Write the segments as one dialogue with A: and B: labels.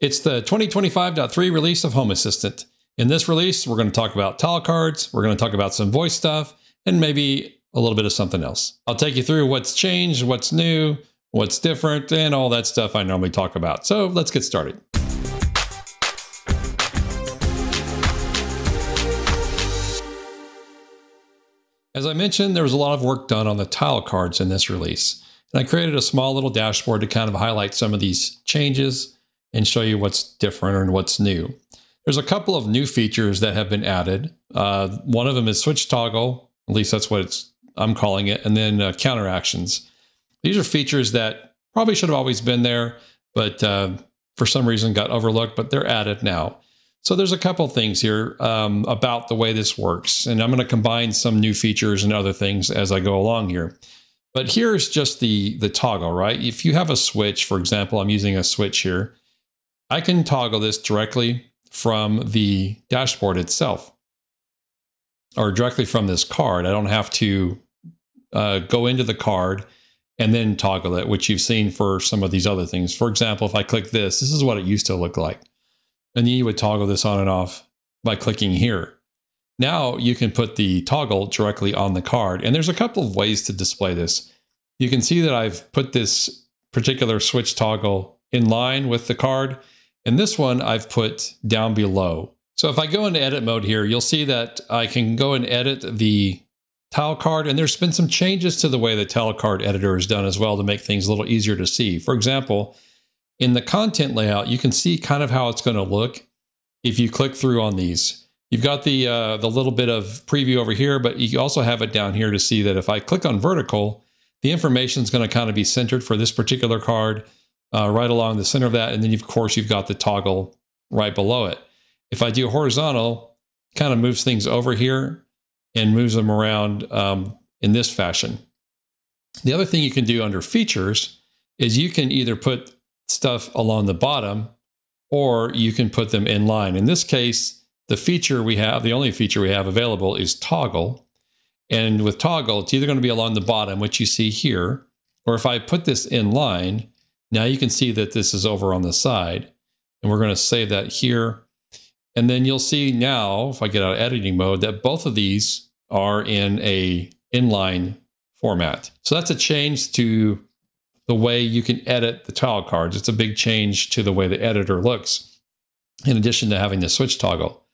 A: It's the 2025.3 release of Home Assistant. In this release, we're going to talk about tile cards, we're going to talk about some voice stuff, and maybe a little bit of something else. I'll take you through what's changed, what's new, what's different, and all that stuff I normally talk about. So let's get started. As I mentioned, there was a lot of work done on the tile cards in this release. And I created a small little dashboard to kind of highlight some of these changes and show you what's different and what's new. There's a couple of new features that have been added. Uh, one of them is switch toggle, at least that's what I'm calling it, and then uh, counter actions. These are features that probably should have always been there, but uh, for some reason got overlooked, but they're added now. So there's a couple things here um, about the way this works, and I'm going to combine some new features and other things as I go along here. But here's just the, the toggle, right? If you have a switch, for example, I'm using a switch here, I can toggle this directly from the dashboard itself or directly from this card. I don't have to uh, go into the card and then toggle it, which you've seen for some of these other things. For example, if I click this, this is what it used to look like. And then you would toggle this on and off by clicking here. Now you can put the toggle directly on the card. And there's a couple of ways to display this. You can see that I've put this particular switch toggle in line with the card. And this one I've put down below. So if I go into edit mode here, you'll see that I can go and edit the tile card. And there's been some changes to the way the tile card editor is done as well to make things a little easier to see. For example, in the content layout, you can see kind of how it's going to look if you click through on these. You've got the uh, the little bit of preview over here, but you also have it down here to see that if I click on vertical, the information is going to kind of be centered for this particular card uh, right along the center of that. And then, of course, you've got the toggle right below it. If I do horizontal, kind of moves things over here and moves them around um, in this fashion. The other thing you can do under features is you can either put stuff along the bottom or you can put them in line. In this case, the feature we have, the only feature we have available is toggle. And with toggle, it's either going to be along the bottom, which you see here, or if I put this in line, now you can see that this is over on the side. And we're going to save that here. And then you'll see now, if I get out of editing mode, that both of these are in a inline format. So that's a change to the way you can edit the tile cards. It's a big change to the way the editor looks, in addition to having the switch toggle.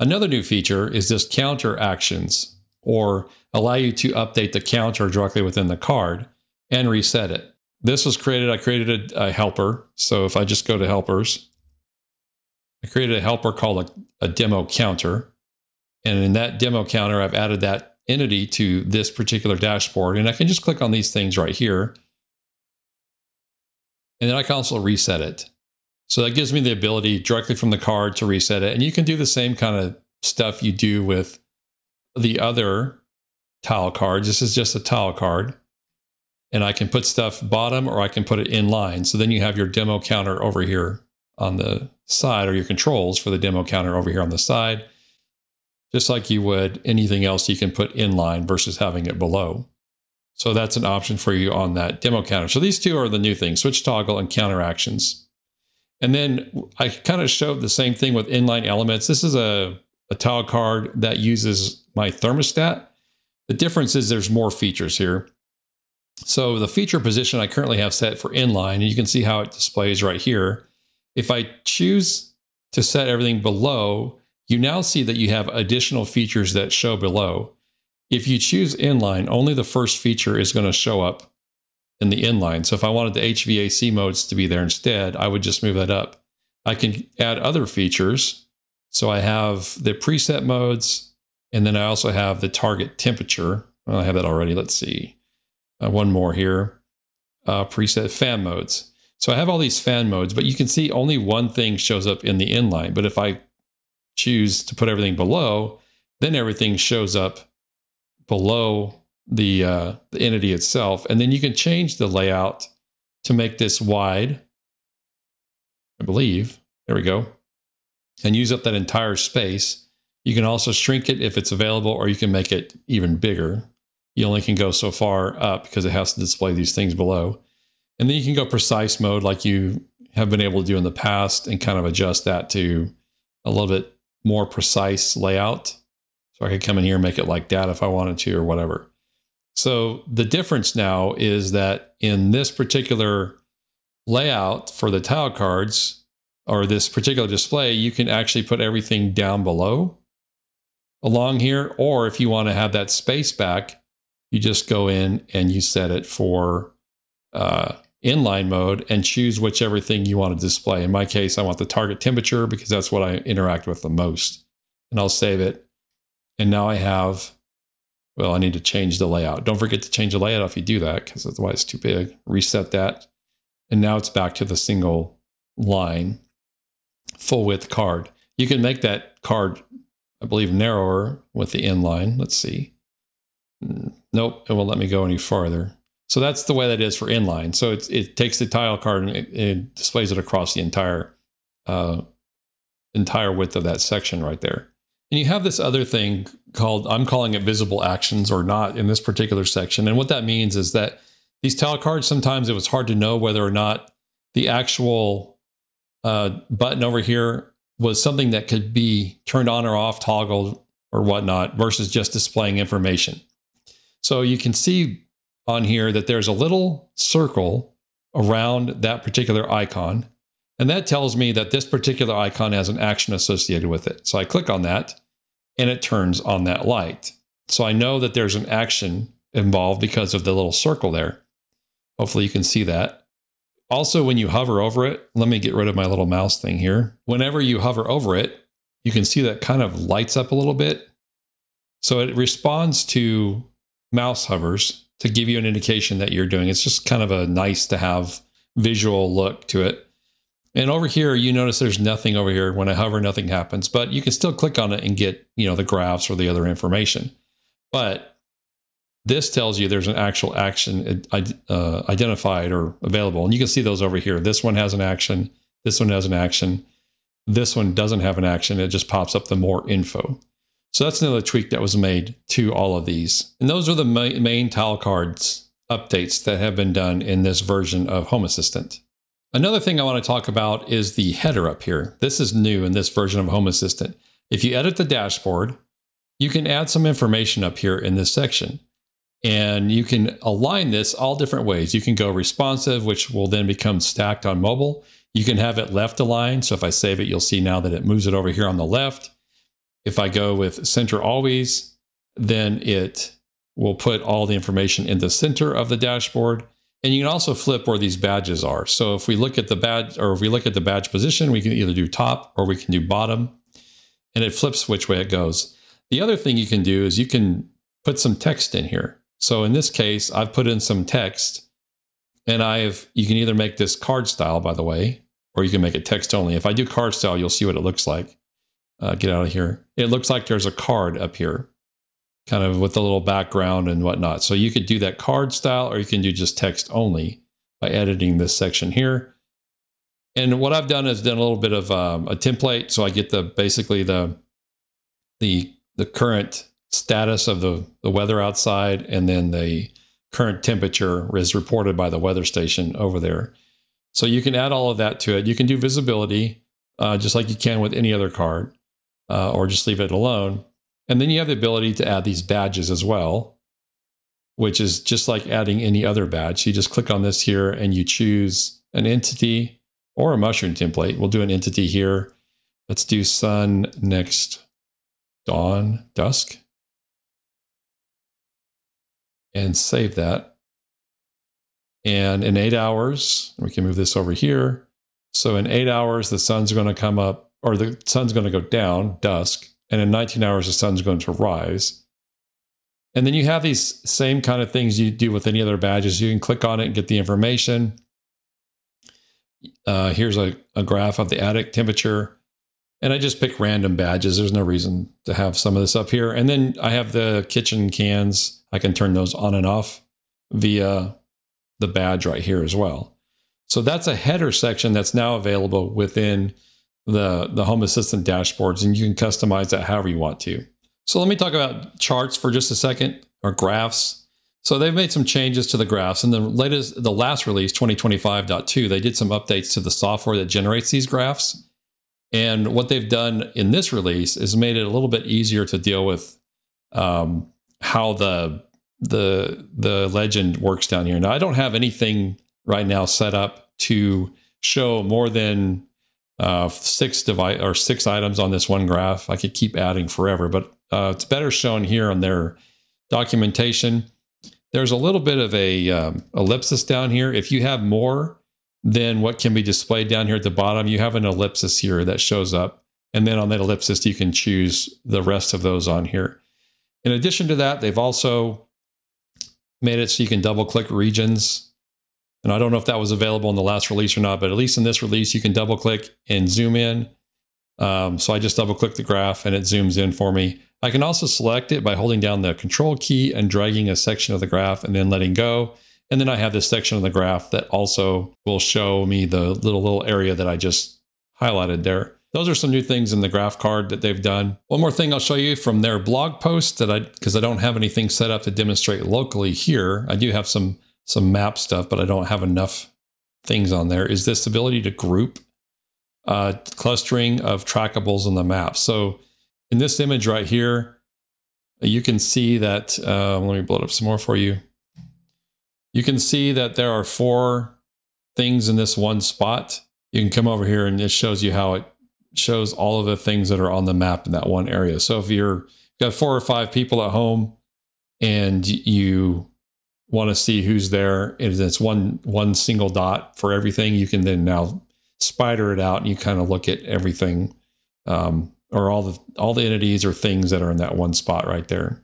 A: Another new feature is this counter actions, or allow you to update the counter directly within the card and reset it. This was created, I created a, a helper. So if I just go to helpers, I created a helper called a, a demo counter. And in that demo counter, I've added that entity to this particular dashboard. And I can just click on these things right here. And then I can also reset it. So that gives me the ability directly from the card to reset it. And you can do the same kind of stuff you do with the other tile cards. This is just a tile card. And I can put stuff bottom or I can put it in line. So then you have your demo counter over here on the side or your controls for the demo counter over here on the side. Just like you would anything else you can put in line versus having it below. So that's an option for you on that demo counter. So these two are the new things, switch toggle and counter actions. And then I kind of showed the same thing with inline elements. This is a, a tile card that uses my thermostat. The difference is there's more features here. So the feature position I currently have set for inline, and you can see how it displays right here. If I choose to set everything below, you now see that you have additional features that show below. If you choose inline, only the first feature is going to show up in the inline. So if I wanted the HVAC modes to be there instead, I would just move that up. I can add other features. So I have the preset modes, and then I also have the target temperature. Well, I have that already. Let's see. Uh, one more here. Uh, preset fan modes. So I have all these fan modes, but you can see only one thing shows up in the inline. But if I choose to put everything below, then everything shows up below the uh, the entity itself, and then you can change the layout to make this wide. I believe there we go, and use up that entire space. You can also shrink it if it's available, or you can make it even bigger. You only can go so far up because it has to display these things below. And then you can go precise mode like you have been able to do in the past and kind of adjust that to a little bit more precise layout. So I could come in here and make it like that if I wanted to or whatever. So the difference now is that in this particular layout for the tile cards or this particular display, you can actually put everything down below along here. Or if you want to have that space back, you just go in and you set it for uh, inline mode and choose whichever thing you want to display. In my case, I want the target temperature because that's what I interact with the most. And I'll save it. And now I have, well, I need to change the layout. Don't forget to change the layout if you do that because otherwise it's too big. Reset that. And now it's back to the single line full width card. You can make that card, I believe, narrower with the inline. Let's see. Nope, it won't let me go any farther. So that's the way that is for inline. So it, it takes the tile card and it, it displays it across the entire uh, entire width of that section right there. And you have this other thing called, I'm calling it visible actions or not in this particular section. And what that means is that these tile cards, sometimes it was hard to know whether or not the actual uh, button over here was something that could be turned on or off, toggled or whatnot, versus just displaying information. So you can see on here that there's a little circle around that particular icon. And that tells me that this particular icon has an action associated with it. So I click on that and it turns on that light. So I know that there's an action involved because of the little circle there. Hopefully you can see that. Also, when you hover over it, let me get rid of my little mouse thing here. Whenever you hover over it, you can see that kind of lights up a little bit. So it responds to mouse hovers to give you an indication that you're doing. It's just kind of a nice to have visual look to it. And over here, you notice there's nothing over here. When I hover, nothing happens, but you can still click on it and get, you know, the graphs or the other information. But this tells you there's an actual action uh, identified or available. And you can see those over here. This one has an action. This one has an action. This one doesn't have an action. It just pops up the more info. So that's another tweak that was made to all of these. And those are the ma main tile cards updates that have been done in this version of Home Assistant. Another thing I want to talk about is the header up here. This is new in this version of Home Assistant. If you edit the dashboard, you can add some information up here in this section. And you can align this all different ways. You can go responsive, which will then become stacked on mobile. You can have it left aligned. So if I save it, you'll see now that it moves it over here on the left. If I go with center always, then it will put all the information in the center of the dashboard. And you can also flip where these badges are. So if we look at the badge or if we look at the badge position, we can either do top or we can do bottom and it flips which way it goes. The other thing you can do is you can put some text in here. So in this case, I've put in some text and I've, you can either make this card style, by the way, or you can make it text only. If I do card style, you'll see what it looks like uh, get out of here. It looks like there's a card up here, kind of with a little background and whatnot. So you could do that card style, or you can do just text only by editing this section here. And what I've done is done a little bit of um, a template, so I get the basically the the the current status of the the weather outside, and then the current temperature is reported by the weather station over there. So you can add all of that to it. You can do visibility uh, just like you can with any other card uh, or just leave it alone. And then you have the ability to add these badges as well, which is just like adding any other badge. You just click on this here and you choose an entity or a mushroom template. We'll do an entity here. Let's do sun next dawn, dusk. And save that. And in eight hours, we can move this over here. So in eight hours, the sun's going to come up or the sun's going to go down, dusk, and in 19 hours, the sun's going to rise. And then you have these same kind of things you do with any other badges. You can click on it and get the information. Uh, here's a, a graph of the attic temperature. And I just pick random badges. There's no reason to have some of this up here. And then I have the kitchen cans. I can turn those on and off via the badge right here as well. So that's a header section that's now available within the, the Home Assistant dashboards, and you can customize that however you want to. So let me talk about charts for just a second, or graphs. So they've made some changes to the graphs. In the latest, the last release, 2025.2, they did some updates to the software that generates these graphs. And what they've done in this release is made it a little bit easier to deal with um, how the the the legend works down here. Now I don't have anything right now set up to show more than uh, six device or six items on this one graph. I could keep adding forever, but uh, it's better shown here on their documentation. There's a little bit of a um, ellipsis down here. If you have more than what can be displayed down here at the bottom, you have an ellipsis here that shows up. And then on that ellipsis, you can choose the rest of those on here. In addition to that, they've also made it so you can double click regions. And I don't know if that was available in the last release or not, but at least in this release, you can double click and zoom in. Um, so I just double click the graph and it zooms in for me. I can also select it by holding down the control key and dragging a section of the graph and then letting go. And then I have this section of the graph that also will show me the little, little area that I just highlighted there. Those are some new things in the graph card that they've done. One more thing I'll show you from their blog post that I, because I don't have anything set up to demonstrate locally here. I do have some, some map stuff, but I don't have enough things on there, is this ability to group uh, clustering of trackables on the map. So in this image right here, you can see that, uh, let me blow it up some more for you. You can see that there are four things in this one spot. You can come over here and it shows you how it shows all of the things that are on the map in that one area. So if you're got four or five people at home and you want to see who's there, and it's one one single dot for everything, you can then now spider it out and you kind of look at everything um, or all the all the entities or things that are in that one spot right there.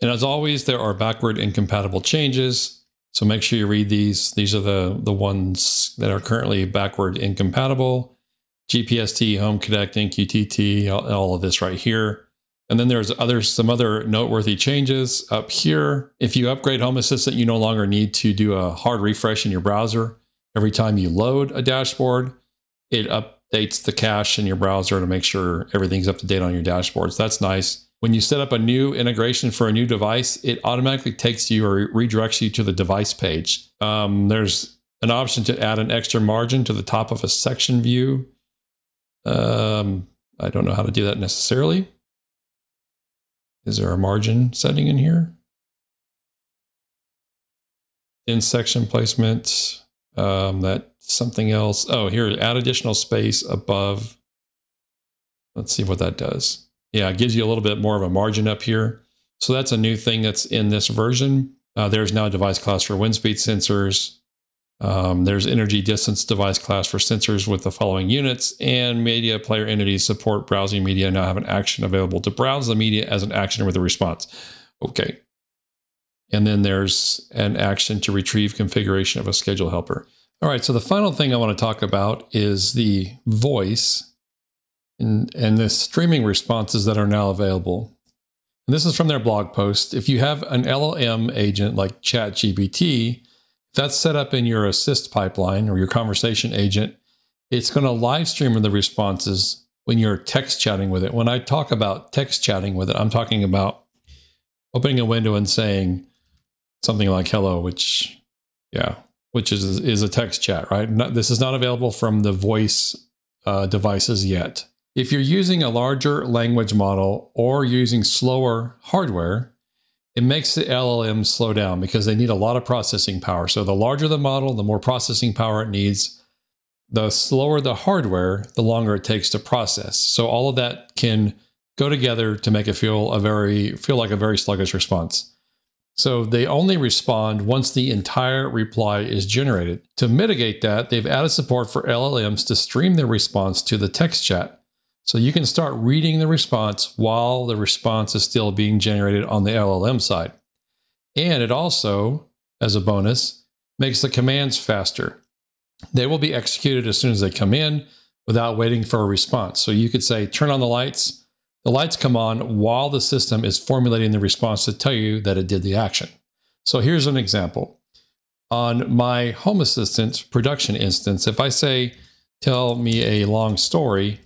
A: And as always, there are backward incompatible changes. So make sure you read these. These are the, the ones that are currently backward incompatible. GPSD, Home Connect, MQTT, all, all of this right here. And then there's other some other noteworthy changes up here. If you upgrade Home Assistant, you no longer need to do a hard refresh in your browser. Every time you load a dashboard, it updates the cache in your browser to make sure everything's up to date on your dashboards. That's nice. When you set up a new integration for a new device, it automatically takes you or redirects you to the device page. Um, there's an option to add an extra margin to the top of a section view. Um, I don't know how to do that necessarily. Is there a margin setting in here? In section placement, um, that something else. Oh, here, add additional space above. Let's see what that does. Yeah, it gives you a little bit more of a margin up here. So that's a new thing that's in this version. Uh, there's now a device class for wind speed sensors. Um, there's energy distance device class for sensors with the following units, and media player entities support browsing media now have an action available to browse the media as an action with a response. Okay. And then there's an action to retrieve configuration of a schedule helper. All right, so the final thing I want to talk about is the voice and, and the streaming responses that are now available. And this is from their blog post. If you have an LLM agent like ChatGPT, that's set up in your assist pipeline or your conversation agent, it's going to live stream the responses when you're text chatting with it. When I talk about text chatting with it, I'm talking about opening a window and saying something like hello, which, yeah, which is, is a text chat, right? Not, this is not available from the voice uh, devices yet. If you're using a larger language model or using slower hardware, it makes the LLM slow down because they need a lot of processing power. So the larger the model, the more processing power it needs. The slower the hardware, the longer it takes to process. So all of that can go together to make it feel a very feel like a very sluggish response. So they only respond once the entire reply is generated. To mitigate that, they've added support for LLMs to stream their response to the text chat. So you can start reading the response while the response is still being generated on the LLM side. And it also, as a bonus, makes the commands faster. They will be executed as soon as they come in without waiting for a response. So you could say, turn on the lights. The lights come on while the system is formulating the response to tell you that it did the action. So here's an example. On my Home Assistant production instance, if I say, tell me a long story,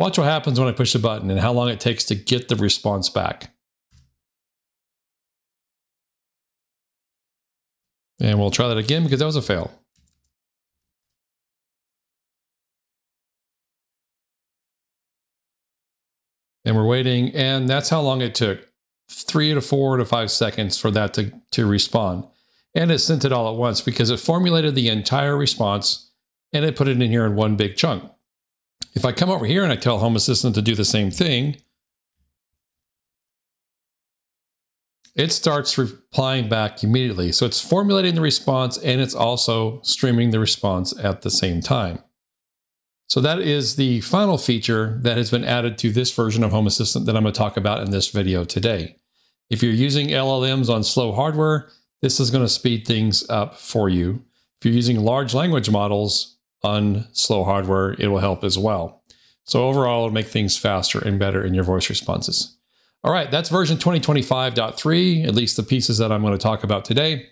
A: Watch what happens when I push the button and how long it takes to get the response back. And we'll try that again because that was a fail. And we're waiting, and that's how long it took. Three to four to five seconds for that to, to respond. And it sent it all at once because it formulated the entire response and it put it in here in one big chunk. If I come over here and I tell Home Assistant to do the same thing, it starts replying back immediately. So it's formulating the response and it's also streaming the response at the same time. So that is the final feature that has been added to this version of Home Assistant that I'm going to talk about in this video today. If you're using LLMs on slow hardware, this is going to speed things up for you. If you're using large language models on slow hardware, it will help as well. So overall, it'll make things faster and better in your voice responses. All right, that's version 2025.3, at least the pieces that I'm going to talk about today.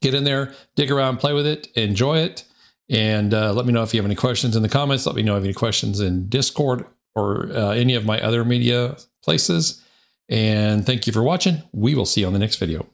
A: Get in there, dig around, play with it, enjoy it, and uh, let me know if you have any questions in the comments. Let me know if you have any questions in Discord or uh, any of my other media places. And thank you for watching. We will see you on the next video.